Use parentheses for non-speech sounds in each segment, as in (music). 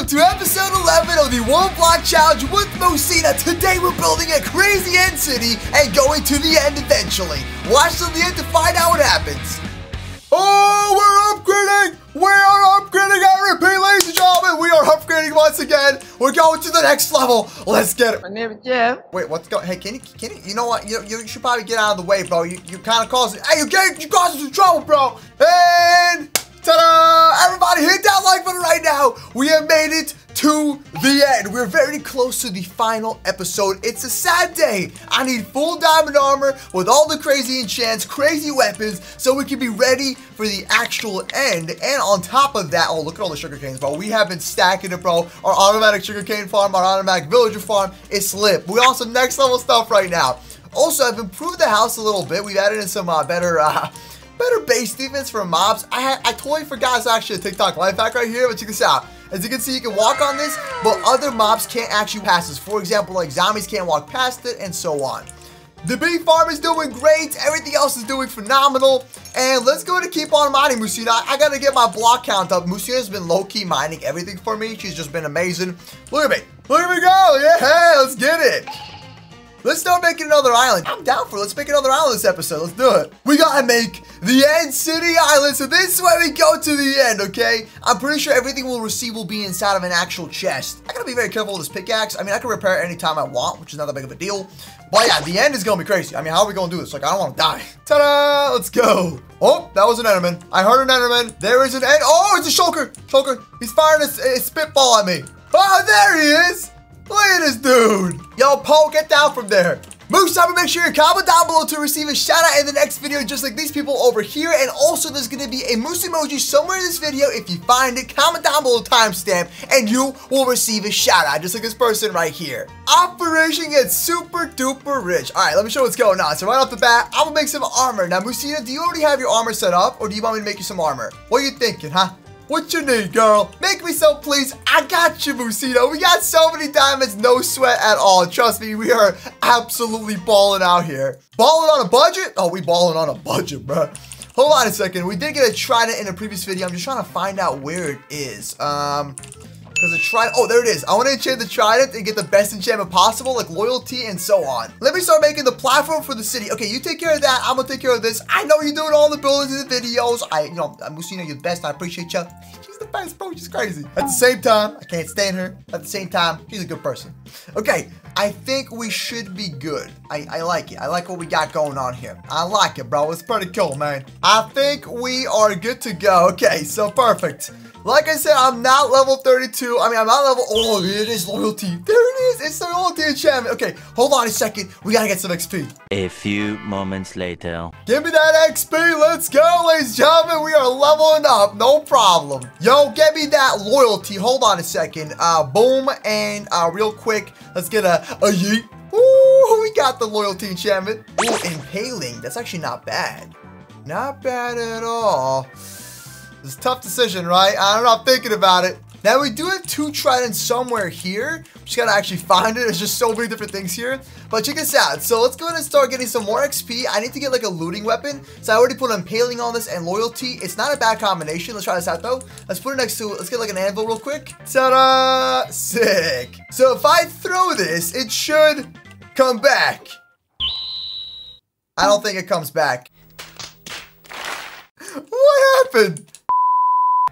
welcome to episode 11 of the One Block Challenge with Musina. Today we're building a crazy end city and going to the end eventually. Watch till the end to find out what happens. Oh, we're upgrading! We are upgrading everything, ladies and gentlemen! We are upgrading once again! We're going to the next level! Let's get it! My name is Jeff. Wait, what's going? Hey, can you, can you, you know what? You, you should probably get out of the way, bro. You, you kind of causing, hey, you get, you causing some trouble, bro. And ta-da! Everybody hit that like button right now. We have made it to the end. We're very close to the final episode. It's a sad day. I need full diamond armor with all the crazy enchants, crazy weapons, so we can be ready for the actual end. And on top of that, oh, look at all the sugar canes, bro. We have been stacking it, bro. Our automatic sugar cane farm, our automatic villager farm is lit. We also next level stuff right now. Also, I've improved the house a little bit. We've added in some uh, better, uh, better base defense for mobs. I, I totally forgot it's actually a TikTok life hack right here, but check this out. As you can see, you can walk on this, but other mobs can't actually pass this. For example, like zombies can't walk past it, and so on. The bee farm is doing great. Everything else is doing phenomenal. And let's go to keep on mining, Musina. I, gotta get my block count up. Musina has been low-key mining everything for me. She's just been amazing. Look at me. Look at me go. Yeah, let's get it. Let's start making another island. I'm down for it. Let's make another island this episode. Let's do it. We gotta make the End City Island. So this is where we go to the end, okay? I'm pretty sure everything we'll receive will be inside of an actual chest. I gotta be very careful with this pickaxe. I mean, I can repair it anytime I want, which is not that big of a deal. But yeah, the end is gonna be crazy. I mean, how are we gonna do this? Like, I don't wanna die. (laughs) Ta-da! Let's go. Oh, that was an Enderman. I heard an Enderman. There is an End. Oh, it's a Shulker. Shulker. He's firing a, his spitball at me. Oh, there he is. Look at this dude. Yo, Paul, get down from there. Moose, time make sure you comment down below to receive a shout out in the next video just like these people over here. And also there's going to be a moose emoji somewhere in this video. If you find it, comment down below timestamp and you will receive a shout out just like this person right here. Operation gets super duper rich. All right, let me show what's going on. So right off the bat, I'm going to make some armor. Now, Musina, do you already have your armor set up or do you want me to make you some armor? What are you thinking, huh? What you need, girl? Make me some, please. I got you, Musina. We got so many diamonds, no sweat at all. Trust me, we are absolutely balling out here. Balling on a budget? Oh, we balling on a budget, bro. Hold on a second. We did get a trident in a previous video. I'm just trying to find out where it is. Um, because the trident, oh, there it is. I want to enchant the trident and get the best enchantment possible, like loyalty and so on. Let me start making the platform for the city. Okay, you take care of that. I'm going to take care of this. I know you're doing all the buildings and the videos. I, you know, I'm Musina, you're the best. I appreciate you. She's the best, bro. She's crazy. At the same time, I can't stand her. At the same time, she's a good person. Okay, I think we should be good. I, I like it. I like what we got going on here. I like it, bro. It's pretty cool, man. I think we are good to go. Okay, so perfect. Like I said, I'm not level 32. I mean, I'm not level... Oh, it is loyalty. There it is. It's the loyalty enchantment. Okay, hold on a second. We gotta get some XP. A few moments later. Give me that XP. Let's go, ladies and gentlemen. We are leveling up. No problem. Yo, get me that loyalty. Hold on a second. Uh, boom. And uh, real quick, let's get a, a yeet. Ooh, we got the loyalty enchantment. Ooh, impaling. That's actually not bad. Not bad at all. It's a tough decision, right? I'm thinking about it. Now, we do have two tridents somewhere here. Just gotta actually find it. There's just so many different things here. But check this out. So let's go ahead and start getting some more XP. I need to get like a looting weapon. So I already put impaling on this and loyalty. It's not a bad combination. Let's try this out though. Let's put it next to, let's get like an anvil real quick. Ta-da! Sick. So if I throw this, it should come back. I don't think it comes back. What happened?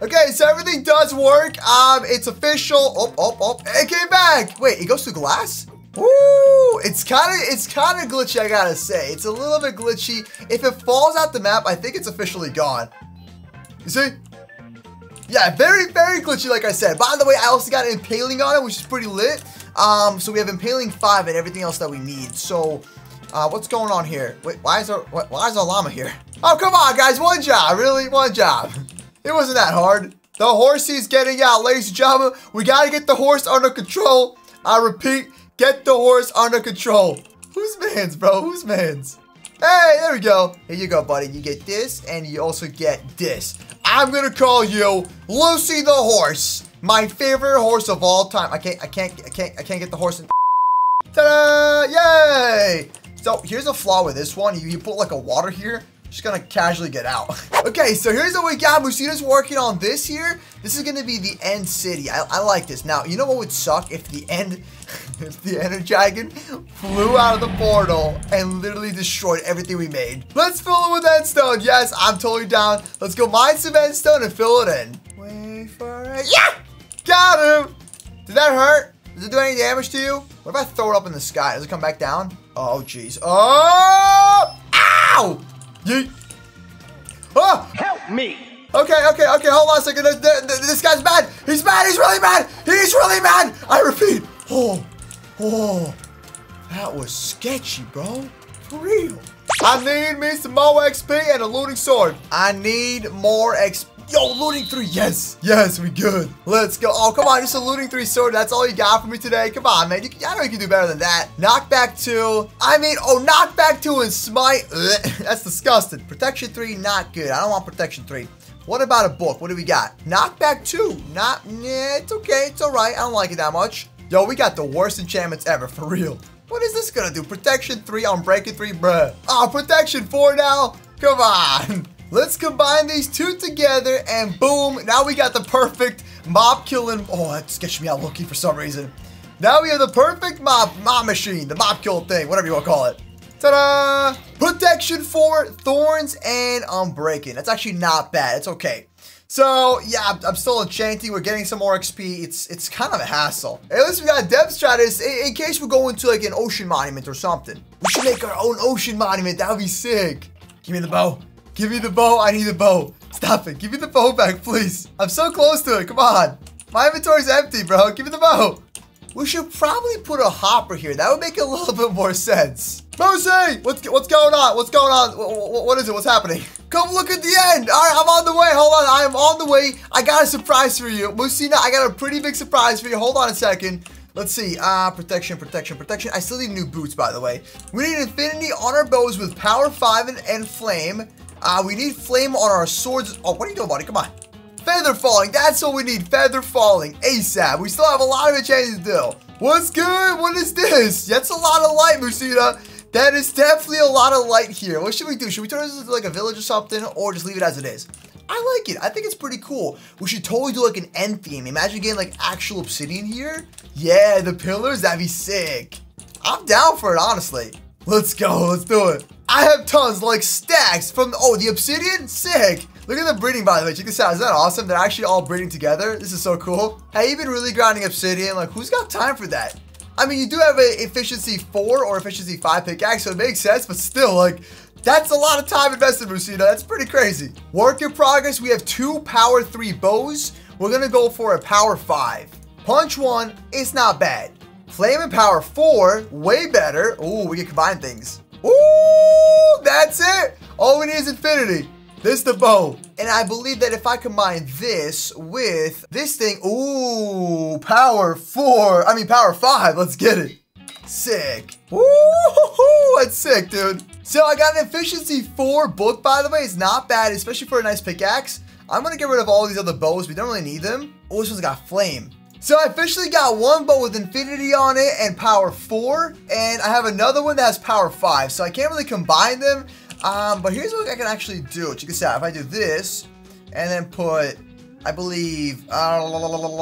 Okay, so everything does work. Um, it's official. Oh, oh, oh, it came back. Wait, it goes through glass? Ooh, it's kind of it's kind of glitchy, I gotta say. It's a little bit glitchy. If it falls out the map, I think it's officially gone. You see? Yeah, very, very glitchy, like I said. By the way, I also got impaling on it, which is pretty lit. Um, so we have impaling 5 and everything else that we need. So, uh, what's going on here? Wait, why is our, why is our llama here? Oh, come on, guys, one job, really? One job. (laughs) It wasn't that hard. The horsey's getting out, ladies and gentlemen. We gotta get the horse under control. I repeat, get the horse under control. Whose man's, bro? Whose man's? Hey, there we go. Here you go, buddy. You get this, and you also get this. I'm gonna call you Lucy the horse. My favorite horse of all time. I can't, I can't, I can't, I can't get the horse in. Ta-da! Yay! So here's a flaw with this one. You, you put like a water here, Just gonna casually get out. (laughs) okay, so here's what we got. Musina's working on this here. This is gonna be the end city. I, I like this. Now, you know what would suck if the end, (laughs) if the Dragon flew out of the portal and literally destroyed everything we made. Let's fill it with endstone. Yes, I'm totally down. Let's go mine some endstone and fill it in. Wait for it. Yeah! Got him! Did that hurt? Does it do any damage to you? What if I throw it up in the sky? Does it come back down? Oh, jeez. Oh! Ow! Yeet. Oh! Help me! Okay, okay, okay, hold on a second. This, this, this guy's mad. He's mad. He's really mad. He's really mad. I repeat. Oh, oh. That was sketchy, bro. For real. I need me some more XP and a looting sword. I need more XP. Yo, looting three. Yes, yes, we good. Let's go. Oh, come on. Just a looting three sword. That's all you got for me today. Come on, man. You, I know you can do better than that. Knockback two. I mean, oh, knockback two and smite. (laughs) That's disgusting. Protection three, not good. I don't want protection three. What about a book? What do we got? Knockback two. Not, yeah, it's okay. It's all right. I don't like it that much. Yo, we got the worst enchantments ever, for real. What is this gonna do? Protection three unbreaking three, bruh. Oh, protection four now? Come on. (laughs) Let's combine these two together and boom, now we got the perfect mob killing. Oh, that sketched me out looking for some reason. Now we have the perfect mob, mob machine, the mob kill thing, whatever you want to call it. Ta-da! Protection for thorns and unbreaking. That's actually not bad. It's okay. So yeah, I'm, still enchanting. We're getting some more XP. It's it's kind of a hassle. At least we got Depth Strider in, in case we go into like an ocean monument or something. We should make our own ocean monument. That would be sick. Give me the bow. Give me the bow. I need the bow. Stop it. Give me the bow back, please. I'm so close to it. Come on. My inventory's empty, bro. Give me the bow. We should probably put a hopper here. That would make a (laughs) little bit more sense. Moosey! What's, what's going on? What's going on? What, what is it? What's happening? Come look at the end. All right, I'm on the way. Hold on. I am on the way. I got a surprise for you. Musina, I got a pretty big surprise for you. Hold on a second. Let's see. Ah, uh, protection, protection, protection. I still need new boots, by the way. We need infinity on our bows with power 5 and, and flame. Uh, we need flame on our swords. Oh, what are you doing, buddy? Come on. Feather falling. That's what we need. Feather falling. ASAP. We still have a lot of enchantments to do. What's good? What is this? That's a lot of light, Musina. That is definitely a lot of light here. What should we do? Should we turn this into like a village or something? Or just leave it as it is? I like it. I think it's pretty cool. We should totally do like an end theme. Imagine getting like actual obsidian here. Yeah, the pillars. That'd be sick. I'm down for it, honestly. Let's go. Let's do it. I have tons, like stacks from, oh, the obsidian? Sick. Look at the breeding, by the way. Check this out. Isn't that awesome? They're actually all breeding together. This is so cool. Have you been really grinding obsidian? Like, who's got time for that? I mean, you do have an efficiency 4 or efficiency 5 pickaxe, so it makes sense, but still, like, that's a lot of time invested, Musina. That's pretty crazy. Work in progress. We have two power 3 bows. We're going to go for a power 5. Punch 1, it's not bad. Flame and power 4, way better. Ooh, we can combine things. Ooh, that's it. All we need is infinity. This the bow. And I believe that if I combine this with this thing, ooh, power four, I mean power five, let's get it. Sick. Ooh, that's sick, dude. So I got an efficiency four book, by the way. It's not bad, especially for a nice pickaxe. I'm gonna get rid of all these other bows. We don't really need them. Oh, this one's got flame. So I officially got one bow with infinity on it and power 4, and I have another one that has power 5, so I can't really combine them, um, but here's what I can actually do. Check this out. If I do this, and then put, I believe, uh,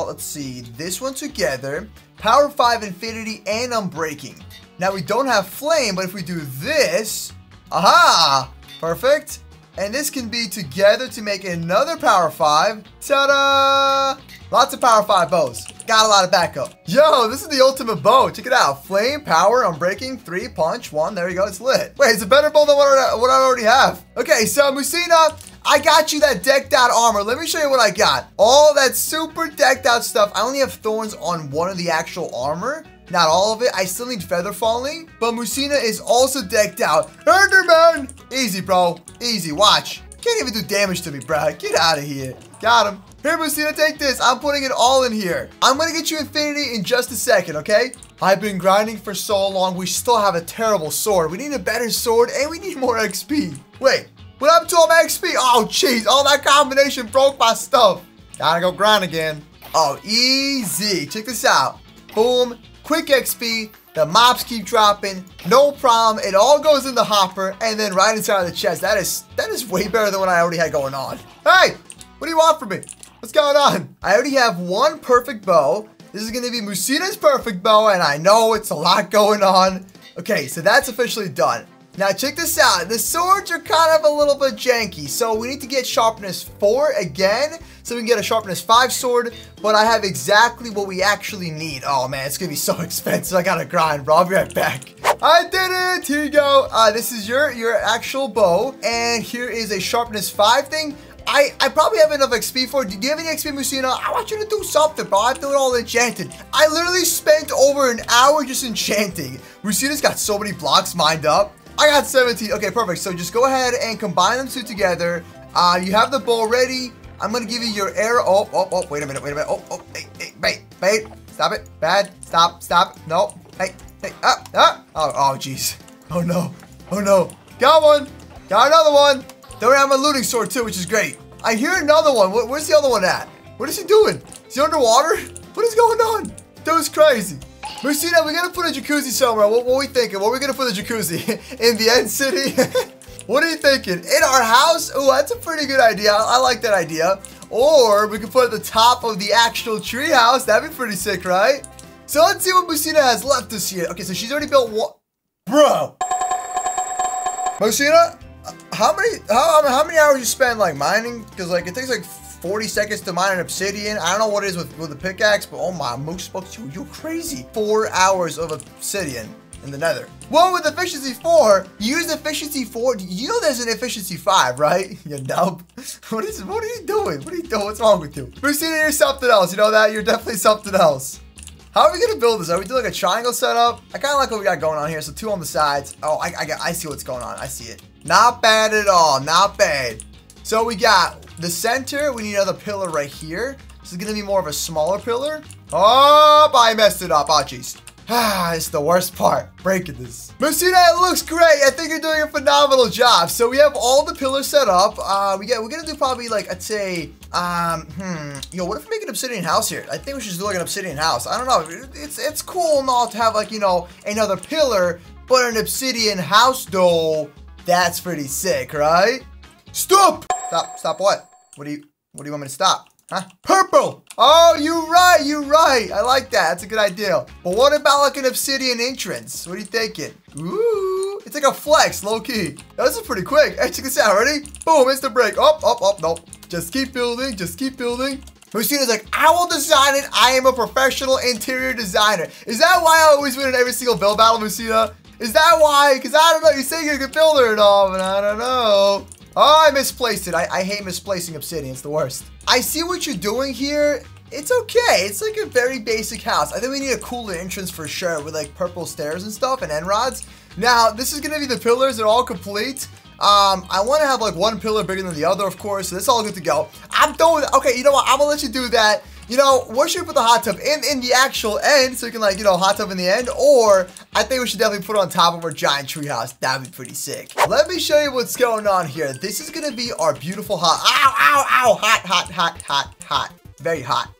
let's see, this one together, power 5 infinity and unbreaking. Now we don't have flame, but if we do this, aha, perfect. And this can be together to make another power 5. Ta-da! Lots of power 5 bows. Got a lot of backup. Yo, this is the ultimate bow. Check it out. Flame, power, unbreaking, 3, punch, 1. There you go. It's lit. Wait, it's a better bow than what I, what I already have. Okay, so Musina, I got you that decked out armor. Let me show you what I got. All that super decked out stuff. I only have thorns on one of the actual armor. Not all of it. I still need feather falling. But Musina is also decked out. Enderman! Easy, bro. Easy. Watch. Can't even do damage to me, bro. Get out of here. Got him. Here, Musina, take this. I'm putting it all in here. I'm going to get you infinity in just a second, okay? I've been grinding for so long. We still have a terrible sword. We need a better sword, and we need more XP. Wait. What happened to all my XP? Oh, jeez. All that combination broke my stuff. Gotta go grind again. Oh, easy. Check this out. Boom quick XP, the mobs keep dropping, no problem. It all goes in the hopper and then right inside of the chest. That is that is way better than what I already had going on. Hey, what do you want from me? What's going on? I already have one perfect bow. This is gonna be Musina's perfect bow, and I know it's a lot going on. Okay, so that's officially done. Now check this out. The swords are kind of a little bit janky, so we need to get sharpness 4 again, so we can get a sharpness 5 sword, but I have exactly what we actually need. Oh man, it's gonna be so (laughs) expensive. I gotta grind, bro. I'll be right back. I did it! Here you go. Uh, this is your, your actual bow, and here is a sharpness 5 thing. I, I probably have enough XP for it. Do you have any XP, Musina? I want you to do something, bro. I'm doing all enchanted. I literally spent over an hour just enchanting. Musina's got so many blocks mined up. I got 17. Okay, perfect. So just go ahead and combine them two together. Uh, you have the bow ready. I'm to give you your air. Oh, oh, oh, wait a minute, wait a minute. Oh, oh, hey, hey, wait, wait. Stop it. Bad. Stop, stop. No. Hey, hey, ah, ah. Oh, oh, jeez. Oh, no. Oh, no. Got one. Got another one. Don't have my looting sword too, which is great. I hear another one. Where's the other one at? What is he doing? Is he underwater? What is going on? That was crazy. Musina, we gotta put a jacuzzi somewhere. What, what are we thinking? What are we gonna put a jacuzzi? (laughs) In the end city? (laughs) what are you thinking? In our house? Oh, that's a pretty good idea. I, like that idea. Or we could put at the top of the actual tree house. That'd be pretty sick, right? So let's see what Musina has left this year. Okay, so she's already built one. Bro. Musina, how many how, how many hours you spend like mining? Because like it takes like 40 seconds to mine an obsidian. I don't know what it is with, with the pickaxe, but oh my moose you, you're crazy. Four hours of obsidian in the nether. Well, with efficiency 4, use efficiency 4. You know there's an efficiency 5, right? (laughs) You nub. (laughs) What is what are you doing? What are you doing? What's wrong with you? Christina, you're something else. You know that? You're definitely something else. How are we gonna build this? Are we doing like a triangle setup? I kind of like what we got going on here. So two on the sides. Oh, I, I, I see what's going on. I see it. Not bad at all. Not bad. So we got the center. We need another pillar right here. This is going to be more of a smaller pillar. Oh, I messed it up. Oh, jeez. Ah, it's the worst part, breaking this. Musina, it looks great. I think you're doing a phenomenal job. So we have all the pillars set up. Uh, we get, we're gonna do probably like, I'd say, um, hmm, yo, what if we make an obsidian house here? I think we should just do like an obsidian house. I don't know. It's it's cool all to have like, you know, another pillar, but an obsidian house though, that's pretty sick, right? Stop! Stop, stop what? What do you, what do you want me to stop? Huh? Purple! Oh, you're right, you're right. I like that. That's a good idea. But what about like an obsidian entrance? What are you thinking? Ooh, it's like a flex, low key. This is pretty quick. Hey, check this out. Ready? Boom, it's the break. Up, up, up, nope. Just keep building, just keep building. Musina's like, I will design it. I am a professional interior designer. Is that why I always win in every single build battle, Musina? Is that why? Because I don't know. You say you're a good builder and all, but I don't know. Oh, I misplaced it. I, I hate misplacing obsidian. It's the worst. I see what you're doing here. It's okay. It's like a very basic house. I think we need a cooler entrance for sure with like purple stairs and stuff and end rods. Now, this is going to be the pillars. They're all complete. Um, I want to have like one pillar bigger than the other, of course. So that's all good to go. I'm with Okay, you know what? I'm to let you do that you know, what should we put the hot tub in in the actual end so we can like, you know, hot tub in the end? Or I think we should definitely put it on top of our giant treehouse. That would be pretty sick. Let me show you what's going on here. This is to be our beautiful hot, ow, ow, ow, hot, hot, hot, hot, hot, very hot.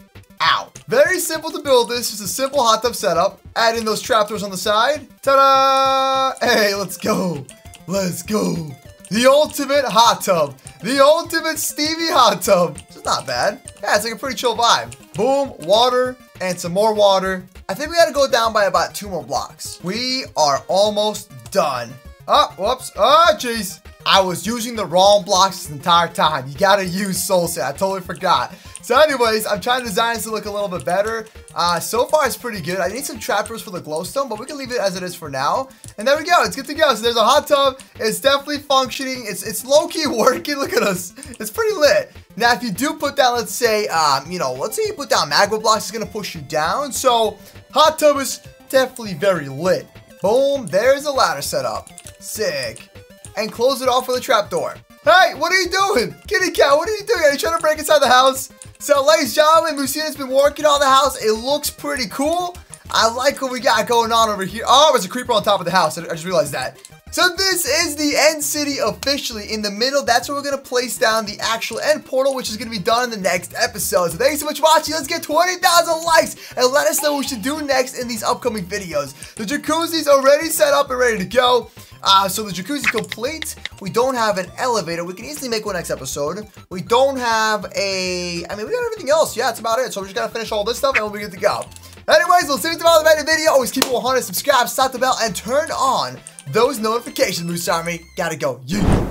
Ow. Very simple to build this. Just a simple hot tub setup. Add in those trapdoors on the side. Ta-da! Hey, let's go. Let's go. The ultimate hot tub. The ultimate Stevie hot tub. Not bad. Yeah, it's like a pretty chill vibe. Boom, water, and some more water. I think we gotta go down by about two more blocks. We are almost done. Oh, whoops. Oh, jeez. I was using the wrong blocks this entire time. You gotta use soul sand. I totally forgot. So anyways, I'm trying to design this to look a little bit better. Uh, so far, it's pretty good. I need some trappers for the glowstone, but we can leave it as it is for now. And there we go. It's good to go. So there's a hot tub. It's definitely functioning. It's it's low-key (laughs) working. Look at us. It's pretty lit. Now, if you do put down, let's say, um, you know, let's say you put down magma blocks, it's going to push you down. So hot tub is definitely very lit. Boom. There's a ladder set up. Sick. And close it off with a trapdoor. Hey, what are you doing? Kitty cat, what are you doing? Are you trying to break inside the house? So, ladies and gentlemen, Musina's been working on the house. It looks pretty cool. I like what we got going on over here. Oh, there's a creeper on top of the house. I just realized that. So this is the end city officially in the middle. That's where we're going to place down the actual end portal, which is going to be done in the next episode. So thanks so much for watching. Let's get 20,000 likes and let us know what we should do next in these upcoming videos. The jacuzzi's already set up and ready to go. Uh, so the jacuzzi complete. We don't have an elevator. We can easily make one next episode. We don't have a... I mean, we got everything else. Yeah, that's about it. So we just got to finish all this stuff and we'll be good to go. Anyways, we'll see you tomorrow in the video. Always keep it 100, subscribe, stop the bell, and turn on those notifications, Moose Army. Gotta go. Yeah.